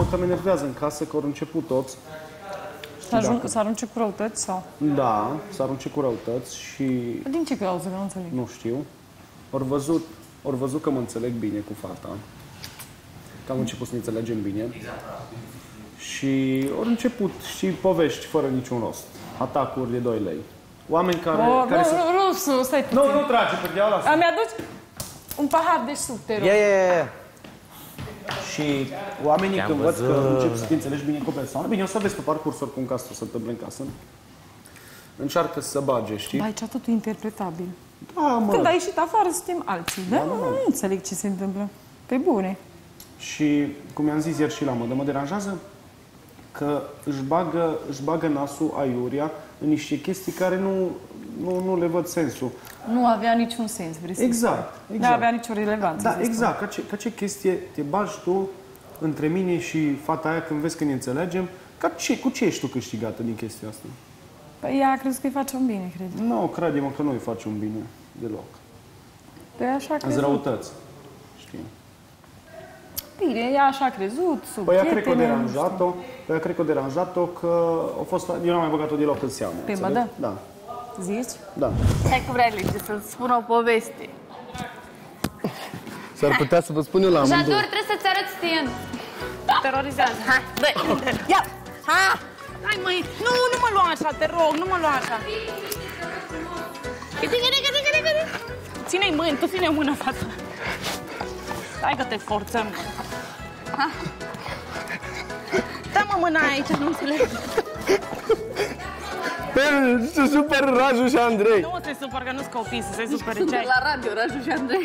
mă cam enervează în casă că au început toți. Să, ajung, să arunce cu răutăți sau? Da, să arunce cu răutăți și Din ce cauză? Că nu înțeleg. nu știu. Ori văzut, ori văzut că mă înțeleg bine cu fata. Că am început să ne înțelegem bine. Și ori început și povești fără niciun rost. Atacuri de 2 lei. Oameni care, Oh, care nu, se... nu, Rusu, stai Nu, puțin. nu trage pe diaua lasă. A, Mi-aduci un pahar de suc, te rog. Ia, ia, ia, ia. Și oamenii Te-am când văd că văzut. încep să te înțelegi bine cu o persoană, bine, o să vezi pe parcurs oricum ca să se întâmple în casă, încearcă să bage, știi? Ba, aici totul e interpretabil. Da, mă. Când ai ieșit afară, suntem alții. Da? Nu, nu înțeleg ce se întâmplă. Pe bune. Și, cum i-am zis ieri și la mă, mă deranjează că își bagă, își bagă nasul aiuria în niște chestii care nu, nu, nu le văd sensul. Nu avea niciun sens, vrei să Exact, spui. exact. Nu avea nicio relevanță. Da, să spun. exact. Ca ce, ca ce chestie te bagi tu între mine și fata aia când vezi că ne înțelegem? Ca ce, cu ce ești tu câștigată din chestia asta? Păi ea a crezut că îi face un bine, cred. Nu, crede-mă că nu îi face un bine deloc. Păi așa a Îți crezut. răutăți. Știi? Bine, ea așa a crezut, sub Păi ea cred că o prietene, nu deranjat-o, păi ea cred că o deranjat-o că a fost, eu n-am mai băgat-o deloc în seamă. Pe înțelegi? mădă? Da, știu. Zici? da. Hai că vrea Ligia să-ți spun o poveste. S-ar putea să vă spun eu la amândouă. Jador, trebuie să-ți arăt ție. Terorizează. Hai, dă Ia! Ha! Hai, măi! Nu, nu mă lua așa, te rog, nu mă lua așa. Gâdi, gâdi, gâdi, gâdi, gâdi. Ține-i mâini, tu ține mâna față. Hai că te forțăm. Ha? Dă-mă mâna aici, nu înțeleg. Se super Raju și Andrei. Nu se supăr că nu-s copii să se supere ce ai. La radio, Raju și Andrei.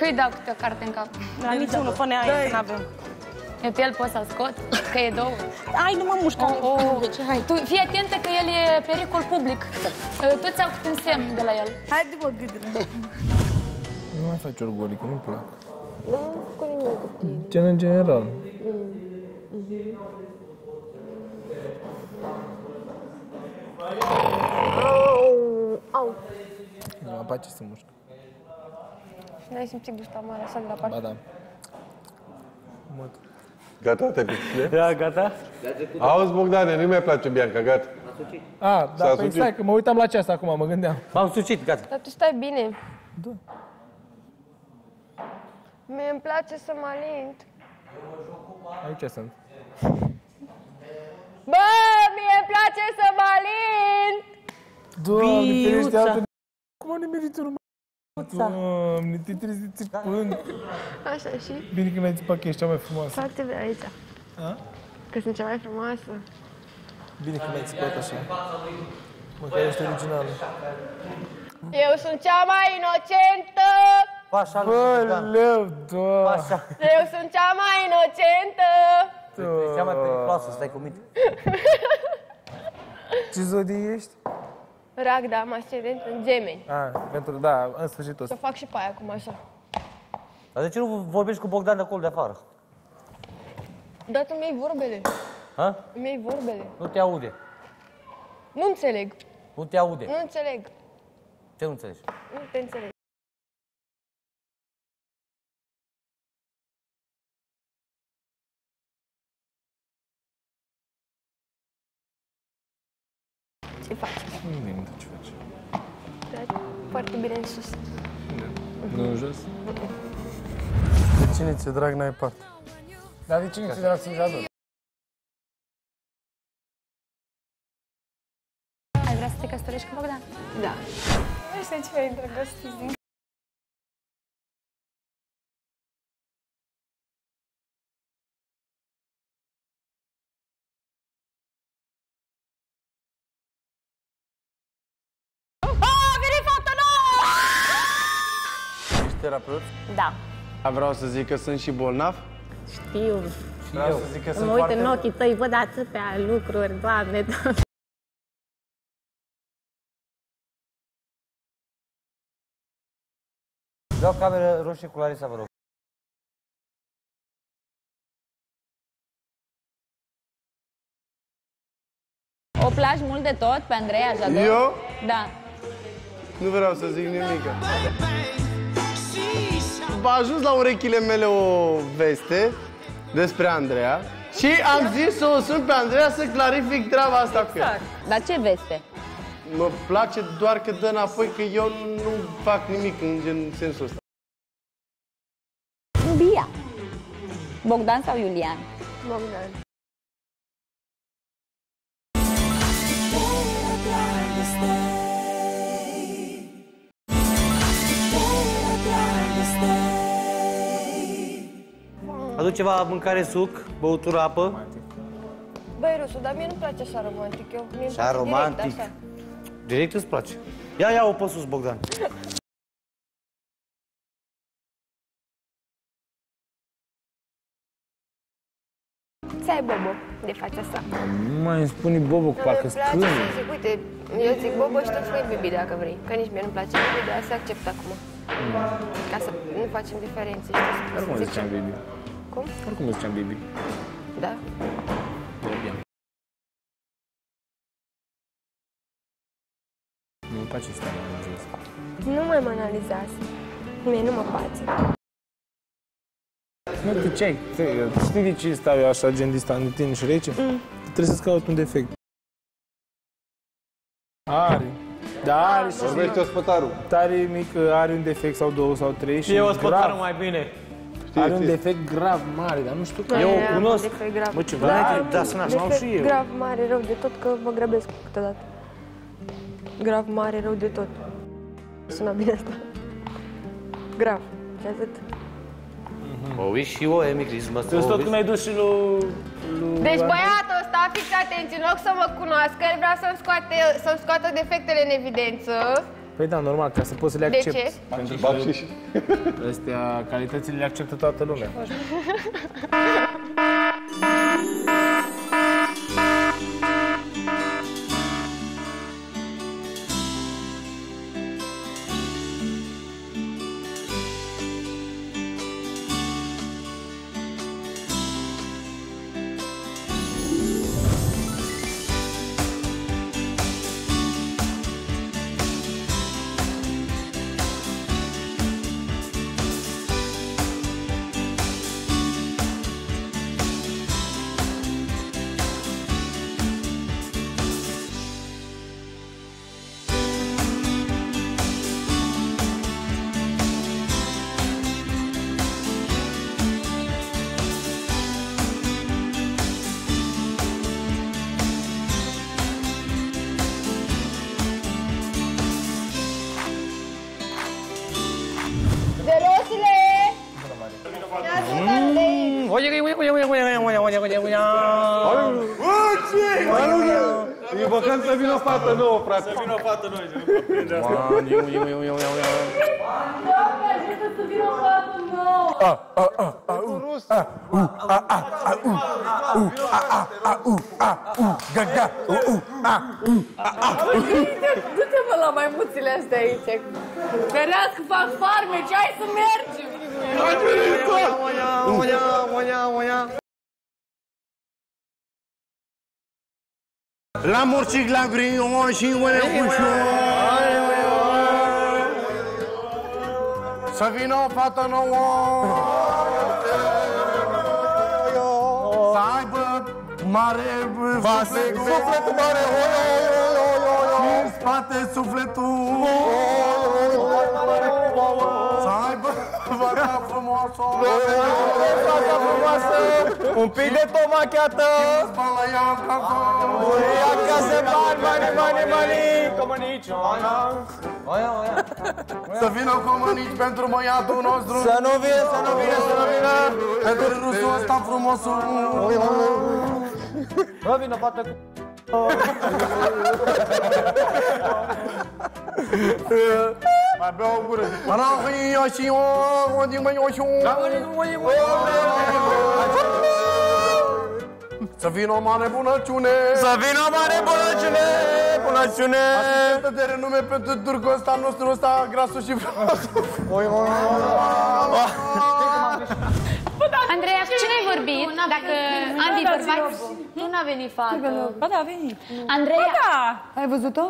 Că-i dau câte o carte în cap. La niciunul, până aia, că n-avem. E pe el poți să-l scot? Că e două. Ai, nu mă mușcă. Oh, oh. Hai. Tu fii atentă că el e pericol public. Toți au câte un semn de la el. Haide, mă, gâdră. Nu mai faci orgolii, că nu-mi plac. Nu am făcut nimic cu tine. Gen în general. Au, au. Nu mă place să mușc. Și n-ai simțit gustul amar așa de la Ba parte? da. Mă. Gata, te cucine? Da, gata? Auzi, Bogdane, nu-mi mai place Bianca, gata. A, S-a da, păi sucit. stai, că mă uitam la ceas acum, mă gândeam. M-am sucit, gata. Dar tu stai bine. Da. Mie îmi place să mă alint. Aici sunt. Bă, mie îmi place să mă alint! Doamne, ferește Biuța. altă... Cum am nimerit urmă? Doamne, te trebuie să țipând. Așa și Bine că n-ai țipat că ești cea mai frumoasă. foarte bine aici. A? Că sunt cea mai frumoasă. Bine că n-ai țipat așa. Măcar ești originală. Eu sunt cea mai inocentă! Pașa lui Bogdan. Băleu, doamne. Pașa. Eu sunt cea mai inocentă! E cea mai periculoasă, stai cu minte. Ce zodie ești? Rac, da, am ascendent în gemeni. A, pentru, da, în sfârșit o Să să... fac și pe aia acum așa. Dar de ce nu vorbești cu Bogdan de acolo de afară? Dar tu mi-ai vorbele. Ha? Mi-ai vorbele. Nu te aude. Nu înțeleg. Nu te aude. Nu înțeleg. Ce nu înțelegi? Nu te înțeleg. Ce faci? Nimic, ce faci? Da, Foarte bine în sus. Nu în jos? De cine ți-e drag n-ai parte? Dar de cine ți-e drag să-mi ador? Ai vrea să te căsătorești cu Bogdan? Da. Este ce mai îndrăgostiți din terapeut? Da. Vreau să zic că sunt și bolnav. Știu. Vreau să zic că Mă sunt uit foarte... în ochii tăi, văd atâtea lucruri, Doamne, Doamne. Vreau cameră roșie cu Larisa, vă rog. O plagi mult de tot pe Andreea Jador? Eu? Da. Nu vreau să zic nimic. A ajuns la urechile mele o veste despre Andreea Și am zis să o sun pe Andreea să clarific treaba asta cu el. Dar ce veste? Mă place doar că dă înapoi, că eu nu fac nimic în gen sensul ăsta. Bia. Bogdan sau Iulian? Bogdan. Adu ceva mâncare, suc, băutură, apă. Băi, Rusu, dar mie nu-mi place așa romantic. Eu, mie îmi Așa place romantic. Direct, așa. Direct îți place. Ia, ia-o pe sus, Bogdan. Să ai Bobo de fața asta. Nu mai îmi spune Bobo cu parcă Îmi place scâni. să zic, uite, eu zic Bobo și tu spui Bibi dacă vrei. Că nici mie nu-mi place Bibi, dar se acceptă acum. Ca să nu facem diferențe, știi? Oricum Să îți ziceam Bibi. Cum? Oricum îți ziceam Bibi. Da. Bine. Nu-mi place să stau în jos. Nu mai mă analizați. Mie nu mă place. Nu, tu ce ai? Știi de ce stau eu așa gen distant de tine și rece? Mm. Trebuie să-ți caut un defect. Are. Da, are și Vorbește ospătarul. tare mic, are un defect sau două sau trei și E o grav. spătară mai bine. Are un defect grav mare, dar nu știu care. Eu Am cunosc. un defect grav. Mă, ceva înainte, da, să naști. am Defect și eu. grav mare, rău de tot, că mă grăbesc câteodată. Grav mare, rău de tot. Sună bine asta. Grav. Și atât. O wish you a Merry Christmas. Tu o tot wish- când ai dus și lui... lui Deci băiatul ăsta, fiți atenți, în loc să mă cunoască, el vrea să-mi scoate, să-mi scoată defectele în evidență. Păi da, normal, ca să poți să le De accepti. ce? Pentru că Bacșiș. astea, calitățile le acceptă toată lumea. E băcan să vină o fată nouă, frate. Să vină o fată nouă, nu pot prinde asta. Bani, iu, iu, iu, iu, iu. Nu, că ajută să vină o fată nouă. A, a, a, a, u, a, u, a, a, a, u, u, a, a, a, u, a, u, ga, ga, u, u, a, u, a, a. Du-te, mă, la maimuțile astea aici. Ferească, fac farmeci, hai să mergem. La morcic, la grion și une ușor. Să vină o fată nouă Să aibă mare suflet Sufletul mare Și în spate sufletul Să aibă fata frumoasă Fata frumoasă Un pic de tomacheată! Bani la ea acasă Ia acasă bani, bani, bani, bani! Comănici! Să vină comănici pentru băiatul nostru Să nu vină, să nu vină, să nu vină! Pentru rusul ăsta frumosul Bă, vină, fată cu... Mai bea o gură Arahia și o O din mai o și o Să vină o mare bunăciune Să vină o mare bunăciune! Bunăciune! Asistentă de renume pentru turcul ăsta nostru ăsta Grasul și frumosul Andreea, cu cine ai vorbit? Dacă Andy bărbat... Nu n-a venit fată. Ba da, a venit. Andreea, Da! Ai văzut-o?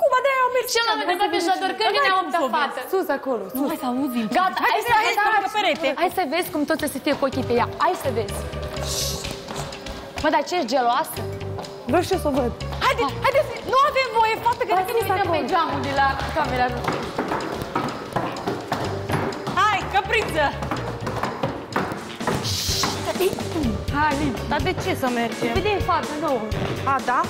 Acum, de-aia au mers. ce l-am întrebat pe Jador? Când vine a opta fată? Sus acolo, Nu mai să auzim. Gata, Hai hai să să vezi vezi pe perete. Hai să vezi cum toți o să fie cu ochii pe ea. Hai să vezi. Mă, dar ce ești geloasă? Vreau și eu să o văd. Haide, haide, să- nu avem voie, faptă că dacă ne uităm pe geamul de la camera. Hai, căpriță! Hai, Liv. Dar de ce să mergem? Vede în față, nouă. A, da?